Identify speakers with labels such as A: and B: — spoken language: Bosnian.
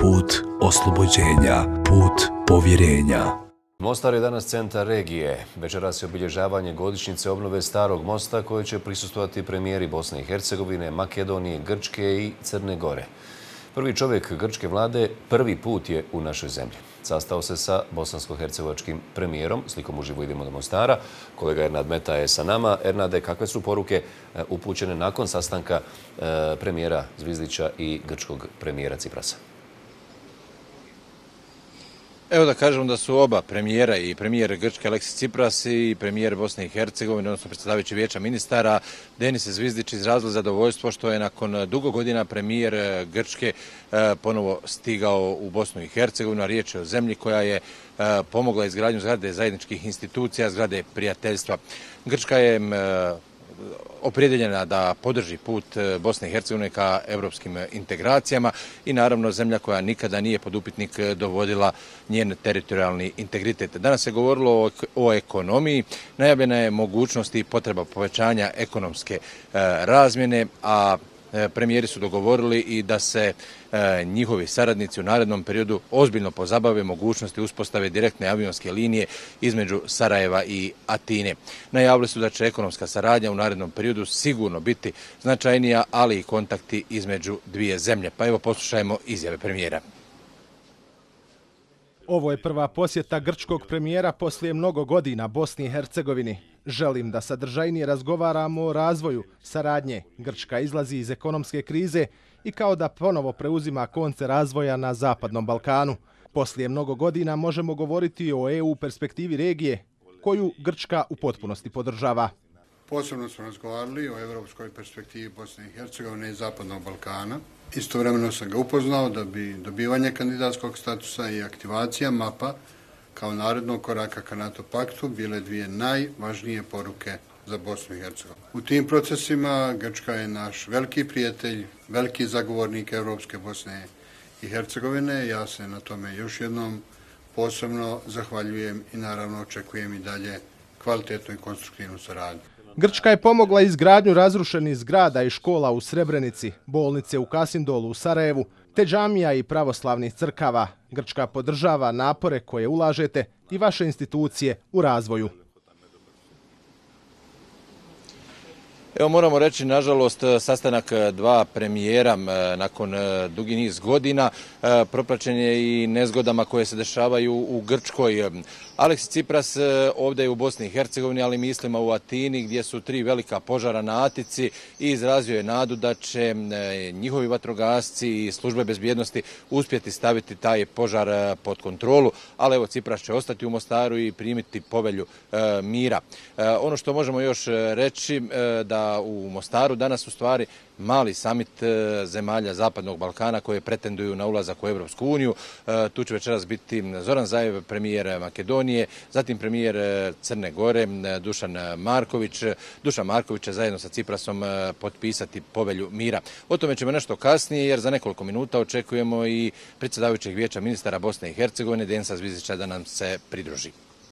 A: put oslobođenja, put povjerenja.
B: Mostar je danas centar regije. Večeras je obilježavanje godišnjice obnove starog mosta koje će prisustovati premijeri Bosne i Hercegovine, Makedonije, Grčke i Crne Gore. Prvi čovjek grčke vlade prvi put je u našoj zemlji. Sastao se sa bosansko-hercegovačkim premijerom, slikom uživo idemo do Mostara. Kolega Ernad Meta je sa nama. Ernade, kakve su poruke e, upućene nakon sastanka e, premijera Zvizdića i grčkog premijera Ciprasa?
C: Evo da kažem da su oba premijera i premijer Grčke Aleksis Cipras i premijer Bosne i Hercegovine, odnosno predstavajući vijeća ministara, Denis Zvizdić izrazili zadovoljstvo što je nakon dugo godina premijer eh, Grčke eh, ponovo stigao u Bosnu i Hercegovinu. Riječ je o zemlji koja je eh, pomogla izgradnju zgrade zajedničkih institucija, zgrade prijateljstva. Grčka je opredeljena da podrži put e, Bosne i Hercegovine ka evropskim integracijama i naravno zemlja koja nikada nije pod upitnik e, dovodila njen teritorijalni integritet. Danas se govorilo o ekonomiji, najavljena je mogućnost i potreba povećanja ekonomske e, razmjene, a E, premijeri su dogovorili i da se e, njihovi saradnici u narednom periodu ozbiljno pozabave mogućnosti uspostave direktne avionske linije između Sarajeva i Atine. Najavili su da će ekonomska saradnja u narednom periodu sigurno biti značajnija, ali i kontakti između dvije zemlje. Pa evo poslušajmo izjave premijera.
D: Ovo je prva posjeta grčkog premijera poslije mnogo godina Bosni i Hercegovini. Želim da sadržajnije razgovaramo o razvoju saradnje. Grčka izlazi iz ekonomske krize i kao da ponovo preuzima konce razvoja na Zapadnom Balkanu. Poslije mnogo godina možemo govoriti o EU perspektivi regije, koju Grčka u potpunosti podržava.
E: Posebno smo razgovarali o evropskoj perspektivi Bosne i Hercegovine i Zapadnog Balkana. Istovremeno sam ga upoznao da bi dobivanje kandidatskog statusa i aktivacija mapa kao narednog koraka ka NATO paktu bile dvije najvažnije poruke za Bosnu i Hercegovinu. U tim procesima Grčka je naš veliki prijatelj, veliki zagovornik Evropske Bosne i Hercegovine. Ja se na tome još jednom posebno zahvaljujem i naravno očekujem i dalje kvalitetnu i konstruktivnu saradnju.
D: Grčka je pomogla izgradnju razrušenih zgrada i škola u Srebrenici, bolnice u Kasindolu u Sarajevu, te džamija i pravoslavnih crkava. Grčka podržava napore koje ulažete i vaše institucije u razvoju.
C: Evo moramo reći, nažalost, sastanak e, dva premijera e, nakon e, dugi niz godina e, propraćen je i nezgodama koje se dešavaju u Grčkoj. Aleks Cipras ovdje je u Bosni i Hercegovini, ali mislimo u Atini gdje su tri velika požara na Atici i izrazio je nadu da će njihovi vatrogasci i službe bezbjednosti uspjeti staviti taj požar pod kontrolu, ali evo Cipras će ostati u Mostaru i primiti povelju mira. Ono što možemo još reći da u Mostaru danas u stvari mali samit e, zemalja Zapadnog Balkana koje pretenduju na ulazak u Evropsku uniju. E, tu će večeras biti Zoran Zajev, premijer Makedonije, zatim premijer e, Crne Gore, Dušan Marković. Dušan Marković će zajedno sa Ciprasom potpisati povelju mira. O tome ćemo nešto kasnije jer za nekoliko minuta očekujemo i predsjedavajućeg vijeća ministara Bosne i Hercegovine Densa Zvizića da nam se pridruži.